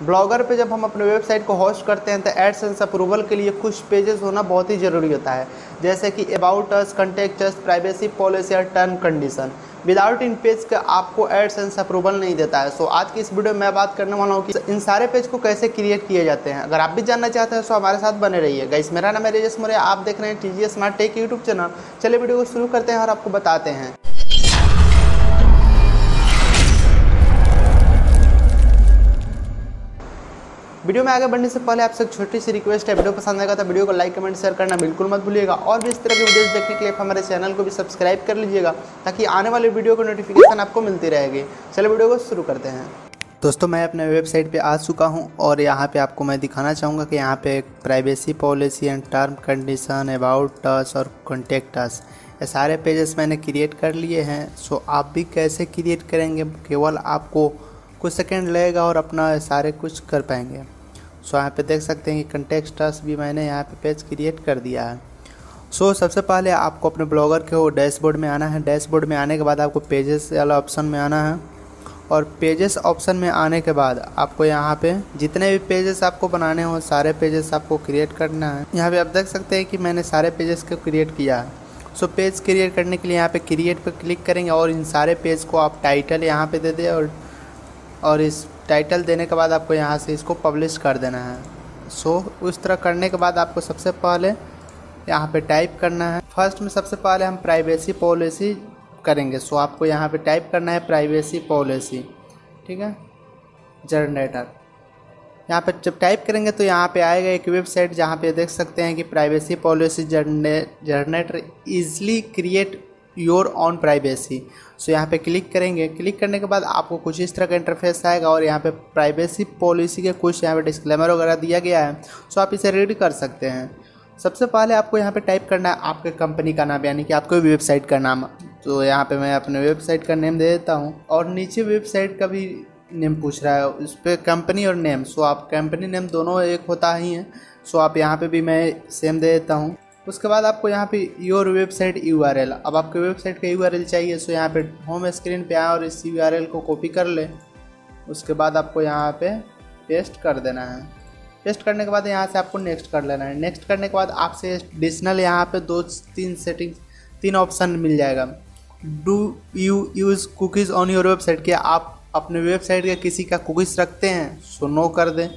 Blogger पे जब हम अपने वेबसाइट को होस्ट करते हैं तो एडसेंस अप्रूवल के लिए कुछ पेजेस होना बहुत ही ज़रूरी होता है। जैसे कि about us contact us privacy policy और टर्म कंडीशन विदाउट इन पेज का आपको एडसेंस अप्रूवल नहीं देता है। सो so, आज की इस वीडियो में मैं बात करने वाला हूँ कि इन सारे पेज को कैसे क्रिएट किए जाते हैं। अगर आप भी जानना चाहते हैं तो हमारे साथ बने रहिए। गाइस मेरा नाम है रेजस मोरे आप देख रहे हैं T G smart tech YouTube channel चलिए वीडियो को शुरू करते हैं और आपको बताते हैं। वीडियो में आगे बढ़ने से पहले आपसे छोटी सी रिक्वेस्ट है, वीडियो पसंद आएगा तो वीडियो को लाइक कमेंट शेयर करना बिल्कुल मत भूलिएगा। और भी इस तरह की वीडियोस देखने के लिए हमारे चैनल को भी सब्सक्राइब कर लीजिएगा, ताकि आने वाले वीडियो को नोटिफिकेशन आपको मिलती रहेगी। चलो वीडियो को शुरू करते हैं। दोस्तों, मैं अपने वेबसाइट पे आ चुका हूँ और यहाँ पे आपको मैं दिखाना चाहूँगा कि यहाँ पे privacy policy and term condition about us और कॉन्टेक्ट टस ये सारे पेजेस मैंने क्रिएट कर लिए हैं। सो आप भी कैसे क्रिएट करेंगे? केवल आपको कुछ सेकेंड लगेगा और अपना सारे कुछ कर पाएँगे। सो यहाँ पे देख सकते हैं कि कंटेक्स्ट भी मैंने यहाँ पे पेज क्रिएट कर दिया है। सो सबसे पहले आपको अपने ब्लॉगर के डैशबोर्ड में आना है। डैशबोर्ड में आने के बाद आपको पेजेस वाला ऑप्शन में आना है। और पेजेस ऑप्शन में आने के बाद आपको यहाँ पे जितने भी पेजेस आपको बनाने हो सारे पेजेस आपको क्रिएट करना है। यहाँ पे आप देख सकते हैं कि मैंने सारे पेजेस को क्रिएट किया है। सो पेज क्रिएट करने के लिए यहाँ पे क्रिएट पर क्लिक करेंगे और इन सारे पेज को आप टाइटल यहाँ पे दे दें और और इस टाइटल देने के बाद आपको यहाँ से इसको पब्लिश कर देना है। सो so, उस तरह करने के बाद आपको सबसे पहले यहाँ पे टाइप करना है। फ़र्स्ट में सबसे पहले हम प्राइवेसी पॉलिसी करेंगे। सो so, आपको यहाँ पे टाइप करना है प्राइवेसी पॉलिसी ठीक है? जनरेटर यहाँ पे जब टाइप करेंगे तो यहाँ पे आएगा एक वेबसाइट जहाँ पे देख सकते हैं कि privacy policy generator easily create your own privacy so यहाँ पे क्लिक करेंगे। क्लिक करने के बाद आपको कुछ इस तरह का इंटरफेस आएगा और यहाँ पे प्राइवेसी पॉलिसी के कुछ यहाँ पे डिस्क्लेमर वगैरह दिया गया है। सो आप इसे रीड कर सकते हैं। सबसे पहले आपको यहाँ पे टाइप करना है आपके कंपनी का नाम, यानी कि आपके वेबसाइट का नाम। तो यहाँ पे मैं अपने वेबसाइट का नेम दे देता हूँ। और नीचे वेबसाइट का भी नेम पूछ रहा है। उस पर कंपनी और नेम सो आप कंपनी नेम दोनों एक होता ही है। सो आप यहाँ पे भी मैं सेम दे देता हूँ। उसके बाद आपको यहाँ पे योर वेबसाइट यूआरएल अब आपके वेबसाइट का यूआरएल चाहिए सो यहाँ पे होम स्क्रीन पे आए और इस यूआरएल को कॉपी कर ले। उसके बाद आपको यहाँ पे पेस्ट कर देना है। पेस्ट करने के बाद यहाँ से आपको नेक्स्ट कर लेना है। नेक्स्ट करने के बाद आपसे एडिशनल यहाँ पे दो, तीन सेटिंग तीन ऑप्शन मिल जाएगा। Do you use cookies on your website क्या आप अपने वेबसाइट के किसी का कुकीज़ रखते हैं? सो नो कर दें।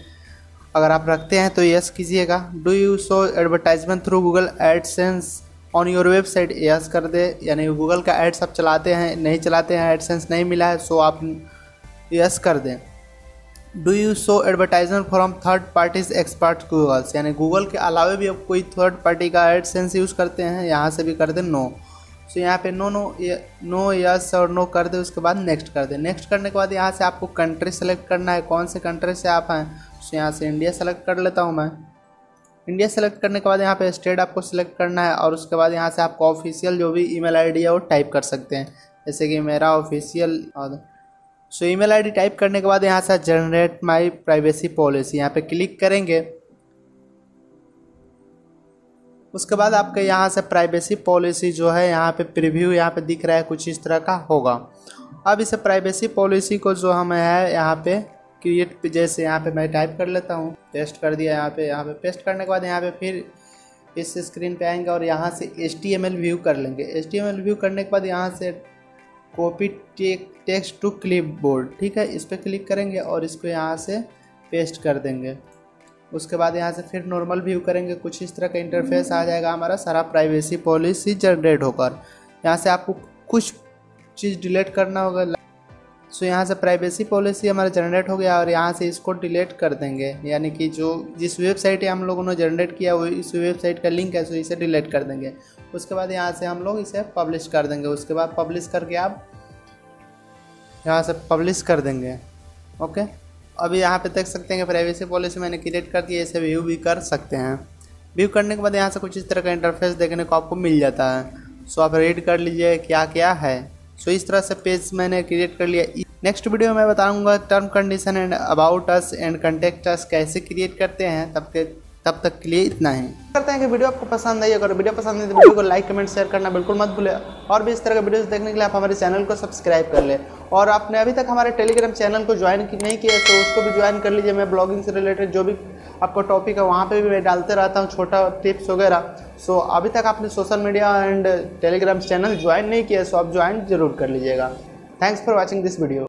अगर आप रखते हैं तो यस कीजिएगा। Do you show advertisement through Google AdSense on your website yes कर दे। यानी गूगल का एड्स आप चलाते हैं, नहीं चलाते हैं एडसेंस नहीं मिला है सो आप यस कर दें। Do you show advertisement from third parties expert Google's यानी गूगल के अलावा भी आप कोई थर्ड पार्टी का एडसेंस यूज़ करते हैं, यहाँ से भी कर दें नो सो यहाँ पे नो नो नो यस और नो कर दे, उसके बाद नेक्स्ट कर दे। नेक्स्ट करने के बाद यहाँ से आपको कंट्री सेलेक्ट करना है। कौन से कंट्री से आप हैं? सो यहाँ से इंडिया सेलेक्ट कर लेता हूँ मैं। इंडिया सेलेक्ट करने के बाद यहाँ पे स्टेट आपको सेलेक्ट करना है और उसके बाद यहाँ से आपको ऑफिशियल जो भी ईमेल आईडी है वो टाइप कर सकते हैं। जैसे कि मेरा official so email ID type करने के बाद यहाँ से जनरेट माय प्राइवेसी पॉलिसी यहाँ पे क्लिक करेंगे। उसके बाद आपके यहाँ से प्राइवेसी पॉलिसी जो है, यहाँ पे प्रीव्यू यहाँ पे दिख रहा है, कुछ इस तरह का होगा। अब इसे प्राइवेसी पॉलिसी को जो हमें है, यहाँ पे क्रिएट जैसे यहाँ पे मैं टाइप कर लेता हूँ पेस्ट कर दिया यहाँ पे यहाँ पे पेस्ट करने के बाद यहाँ पे फिर इस स्क्रीन पे आएँगे और यहाँ से H T M L view कर लेंगे। H T M L view करने के बाद यहाँ से copy tech text to clipboard ठीक है? इस पर क्लिक करेंगे और इसको यहाँ से पेस्ट कर देंगे। उसके बाद यहाँ से फिर नॉर्मल व्यू करेंगे, कुछ इस तरह का इंटरफेस आ जाएगा हमारा सारा प्राइवेसी पॉलिसी जनरेट होकर। यहाँ से आपको कुछ चीज़ डिलीट करना होगा। सो यहाँ से प्राइवेसी पॉलिसी हमारा जनरेट हो गया और यहाँ से इसको डिलीट कर देंगे। यानी कि जो जिस वेबसाइट हम लोगों ने जनरेट किया, वो इस वेबसाइट का लिंक है सो इसे डिलीट कर देंगे। उसके बाद यहाँ से हम लोग इसे पब्लिश कर देंगे। उसके बाद पब्लिश करके आप यहाँ से पब्लिश कर देंगे। ओके अभी यहाँ पे देख सकते हैं कि प्राइवेसी पॉलिसी मैंने क्रिएट कर दी है, इसे व्यू भी कर सकते हैं। व्यू करने के बाद यहाँ से कुछ इस तरह का इंटरफेस देखने को आपको मिल जाता है। सो आप रीड कर लीजिए क्या क्या है। सो इस तरह से पेज मैंने क्रिएट कर लिया। नेक्स्ट वीडियो में बताऊँगा term condition and about us and contact us कैसे क्रिएट करते हैं, तब के तब तक के लिए इतना ही। करते हैं कि वीडियो आपको पसंद आई, अगर वीडियो पसंद है तो वीडियो को लाइक, कमेंट, शेयर करना बिल्कुल मत भूले। और भी इस तरह के वीडियोस देखने के लिए आप हमारे चैनल को सब्सक्राइब कर ले। और आपने अभी तक हमारे टेलीग्राम चैनल को ज्वाइन नहीं किया तो उसको भी ज्वाइन कर लीजिए। मैं ब्लॉगिंग से रिलेटेड जो भी आपको टॉपिक है, वहाँ पर भी मैं डालते रहता हूँ छोटा टिप्स वगैरह। सो, अभी तक आपने social media and Telegram channel join नहीं किया सो आप ज्वाइन ज़रूर कर लीजिएगा। Thanks for watching this video